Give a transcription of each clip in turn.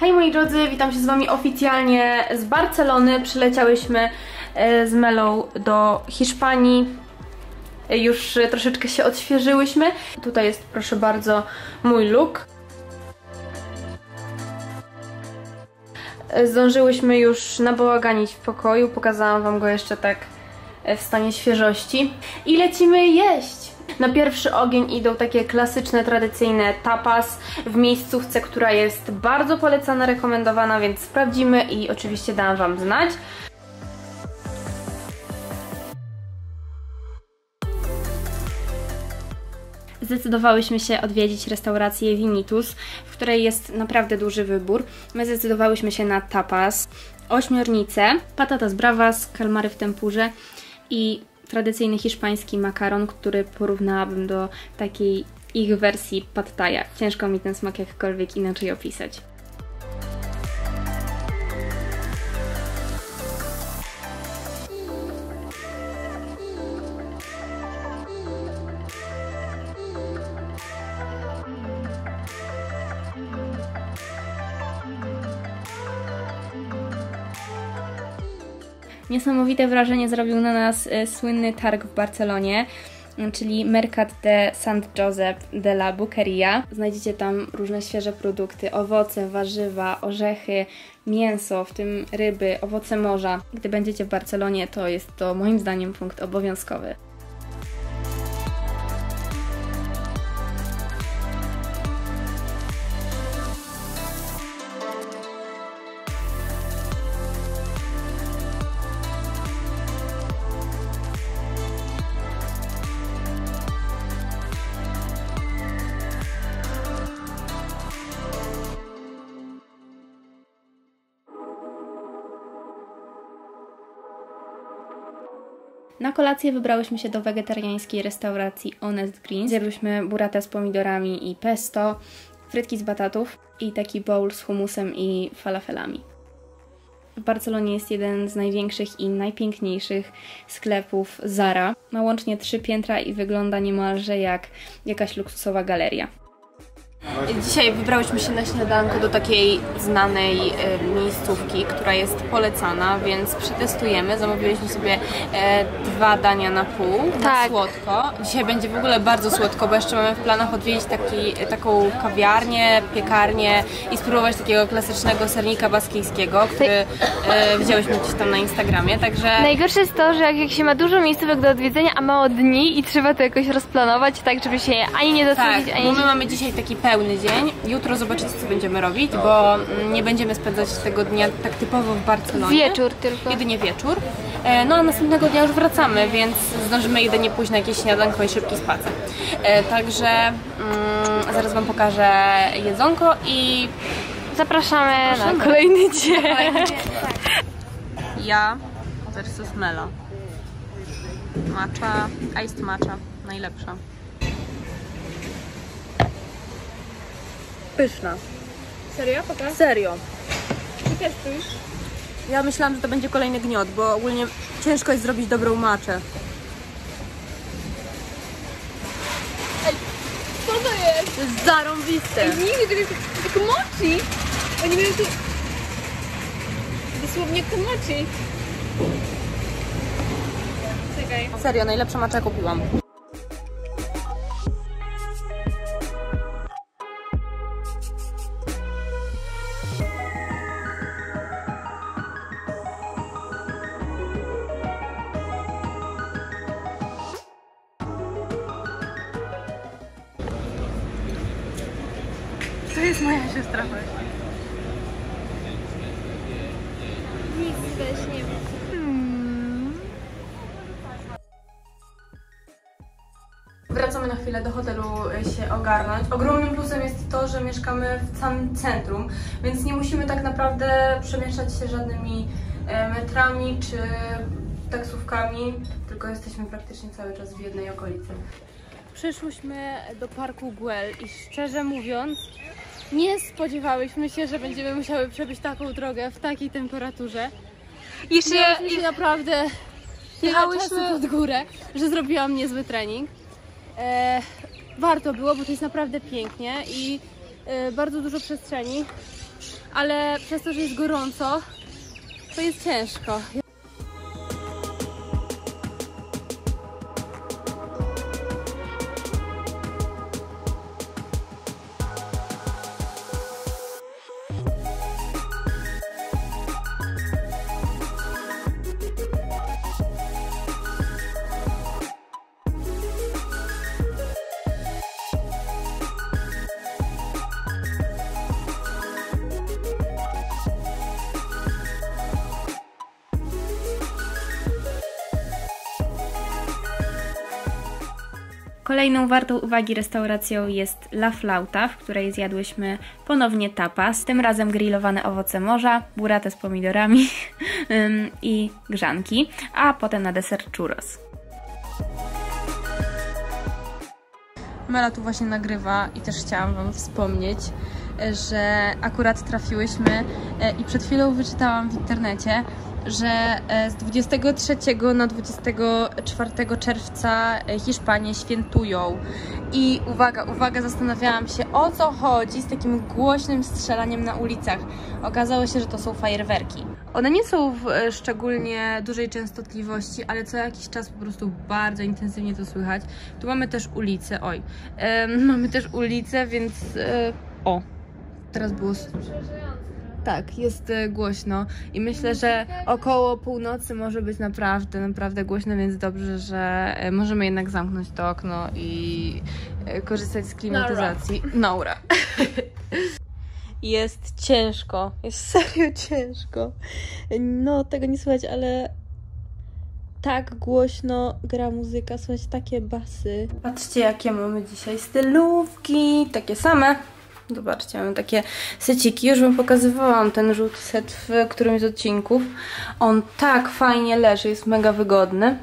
Hej moi drodzy, witam się z Wami oficjalnie z Barcelony. Przyleciałyśmy e, z Melą do Hiszpanii. E, Już e, troszeczkę się odświeżyłyśmy. Tutaj jest, proszę bardzo, mój look. Zdążyłyśmy już nabałaganić w pokoju. Pokazałam Wam go jeszcze tak w stanie świeżości. I lecimy jeść! Na pierwszy ogień idą takie klasyczne, tradycyjne tapas w miejscówce, która jest bardzo polecana, rekomendowana, więc sprawdzimy i oczywiście dam Wam znać. Zdecydowałyśmy się odwiedzić restaurację Vinitus, w której jest naprawdę duży wybór. My zdecydowałyśmy się na tapas, ośmiornicę, patatas bravas, kalmary w tempurze i tradycyjny hiszpański makaron, który porównałabym do takiej ich wersji pad. Ciężko mi ten smak jakkolwiek inaczej opisać. Niesamowite wrażenie zrobił na nas e, słynny targ w Barcelonie, czyli Mercat de Sant Josep de la Buqueria. Znajdziecie tam różne świeże produkty, owoce, warzywa, orzechy, mięso, w tym ryby, owoce morza. Gdy będziecie w Barcelonie, to jest to moim zdaniem punkt obowiązkowy. Na kolację wybrałyśmy się do wegetariańskiej restauracji Honest Greens. Zjadłyśmy buratę z pomidorami i pesto, frytki z batatów i taki bowl z humusem i falafelami. W Barcelonie jest jeden z największych i najpiękniejszych sklepów Zara. Ma łącznie trzy piętra i wygląda niemalże jak jakaś luksusowa galeria. Dzisiaj wybrałyśmy się na śniadanko do takiej znanej e, miejscówki, która jest polecana, więc przetestujemy. Zamówiliśmy sobie e, dwa dania na pół, na Tak. słodko. Dzisiaj będzie w ogóle bardzo słodko, bo jeszcze mamy w planach odwiedzić taki, taką kawiarnię, piekarnię i spróbować takiego klasycznego sernika baskijskiego, który e, widziałyśmy gdzieś tam na Instagramie, także... Najgorsze jest to, że jak, jak się ma dużo miejscówek do odwiedzenia, a mało dni i trzeba to jakoś rozplanować tak, żeby się ani nie Tak, dosypić, ani bo my mamy dzisiaj taki pełny dzień. Jutro zobaczycie, co będziemy robić, bo mm, nie będziemy spędzać tego dnia tak typowo w Barcelonie. Wieczór tylko. Jedynie wieczór. E, No a następnego dnia już wracamy, więc zdążymy jedynie pójść na jakieś śniadanko i szybki spacer. E, Także mm, zaraz Wam pokażę jedzonko i Zapraszamy, Zapraszamy. na kolejny dzień. ja versus Mela. Matcha, iced matcha, najlepsza. Pyszna. Serio? Pokaż. Serio. Ty też czujesz? Ja myślałam, że to będzie kolejny gniot, bo ogólnie ciężko jest zrobić dobrą maczę. Co to jest? To jest zarąbiste. Nigdy to jest jak mochi. Oni mają tu... Dosłownie jak mochi. Czekaj. Serio, najlepsza macza kupiłam. Siostra. Nic też nie wiem. Wracamy na chwilę do hotelu e, się ogarnąć. Ogromnym plusem jest to, że mieszkamy w samym centrum, więc nie musimy tak naprawdę przemieszczać się żadnymi e, metrami czy taksówkami, tylko jesteśmy praktycznie cały czas w jednej okolicy. Przyszłyśmy do parku Güell i szczerze mówiąc, nie spodziewałyśmy się, że będziemy musiały przebyć taką drogę w takiej temperaturze. Jeszcze Jechałyśmy się naprawdę Jechałyśmy- pod górę, że zrobiłam niezły trening. E, warto było, bo to jest naprawdę pięknie i e, bardzo dużo przestrzeni. ale przez to, że jest gorąco, to jest ciężko. Kolejną wartą uwagi restauracją jest La Flauta, w której zjadłyśmy ponownie tapas, tym razem grillowane owoce morza, burate z pomidorami i grzanki, a potem na deser churros. Mela tu właśnie nagrywa i też chciałam Wam wspomnieć, że akurat trafiłyśmy e, i przed chwilą wyczytałam w internecie, że e, z 23 na 24 czerwca e, Hiszpanie świętują. I uwaga, uwaga, zastanawiałam się o co chodzi z takim głośnym strzelaniem na ulicach. Okazało się, że to są fajerwerki. One nie są w e, szczególnie dużej częstotliwości, ale co jakiś czas po prostu bardzo intensywnie to słychać. Tu mamy też ulicę, oj, mamy też ulicę, więc o, teraz było tak, jest e, głośno i myślę, że około północy może być naprawdę, naprawdę głośno, więc dobrze, że e, możemy jednak zamknąć to okno i e, korzystać z klimatyzacji. Naura. Jest ciężko, jest serio ciężko. No, tego nie słychać, ale tak głośno gra muzyka, słychać takie basy. Patrzcie, jakie mamy dzisiaj stylówki, takie same. Zobaczcie, mamy takie seciki. Już Wam pokazywałam ten żółty set w którymś z odcinków. On tak fajnie leży, jest mega wygodny.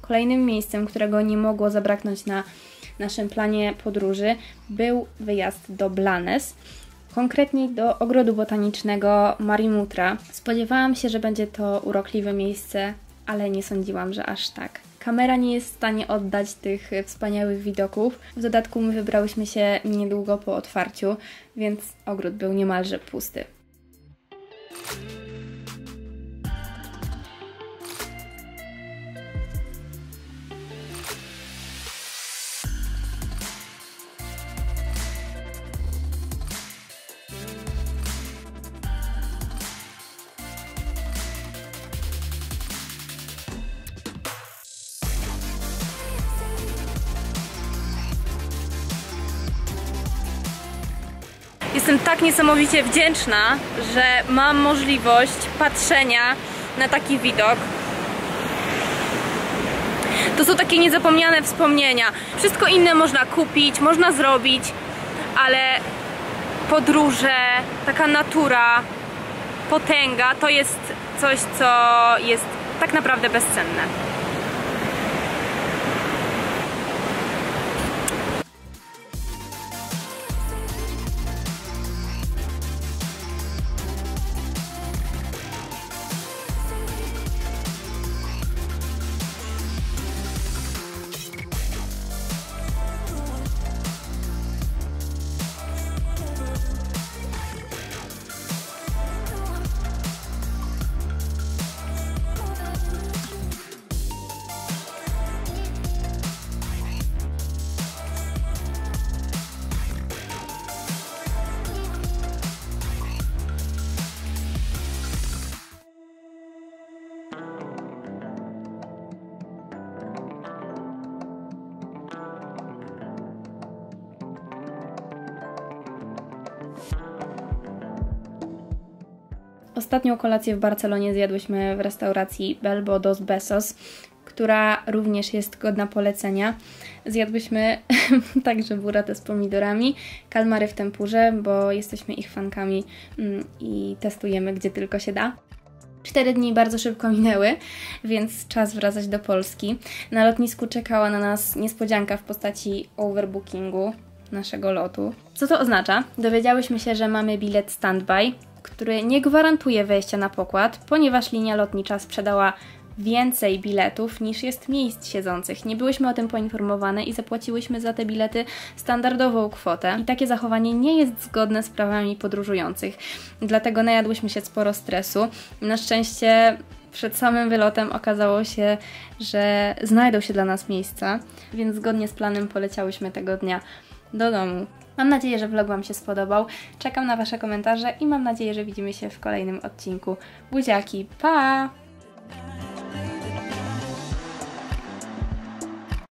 Kolejnym miejscem, którego nie mogło zabraknąć na naszym planie podróży był wyjazd do Blanes, konkretniej do ogrodu botanicznego Marimutra. Spodziewałam się, że będzie to urokliwe miejsce, ale nie sądziłam, że aż tak. Kamera nie jest w stanie oddać tych wspaniałych widoków. W dodatku my wybrałyśmy się niedługo po otwarciu, więc ogród był niemalże pusty. Jestem tak niesamowicie wdzięczna, że mam możliwość patrzenia na taki widok. To są takie niezapomniane wspomnienia. Wszystko inne można kupić, można zrobić, ale podróże, taka natura, potęga to jest coś, co jest tak naprawdę bezcenne. Ostatnią kolację w Barcelonie zjadłyśmy w restauracji Belbo dos Besos, która również jest godna polecenia. Zjadłyśmy także buratę z pomidorami, kalmary w tempurze, bo jesteśmy ich fankami mm, i testujemy gdzie tylko się da. Cztery dni bardzo szybko minęły, więc czas wracać do Polski. Na lotnisku czekała na nas niespodzianka w postaci overbookingu. naszego lotu. Co to oznacza? Dowiedziałyśmy się, że mamy bilet standby, który nie gwarantuje wejścia na pokład, ponieważ linia lotnicza sprzedała więcej biletów niż jest miejsc siedzących. Nie byłyśmy o tym poinformowane i zapłaciłyśmy za te bilety standardową kwotę. I takie zachowanie nie jest zgodne z prawami podróżujących. Dlatego najadłyśmy się sporo stresu. Na szczęście przed samym wylotem okazało się, że znajdą się dla nas miejsca, więc zgodnie z planem poleciałyśmy tego dnia do domu. Mam nadzieję, że vlog Wam się spodobał. Czekam na Wasze komentarze i mam nadzieję, że widzimy się w kolejnym odcinku. Buziaki, pa!